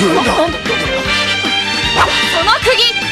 その釘。